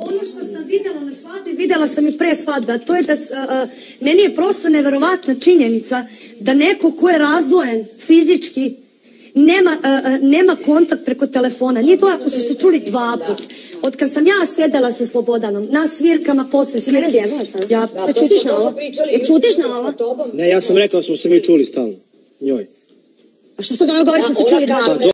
Ono što sam videla na svadbi, videla sam i pre svadbe, a to je da meni je prosto neverovatna činjenica da neko ko je razdvojen fizički nema, nema kontakt preko telefona. Nije to ako su se čuli dva put. Od kad sam ja sedela sa Slobodanom, na svirkama, posle svirke. Ja, ja, ja e, čutiš na ovo? E, ja čutiš na ovo? Ne, ja sam rekao da smo se mi čuli stalno. Njoj. A što ste da ono govori, smo se čuli dva put?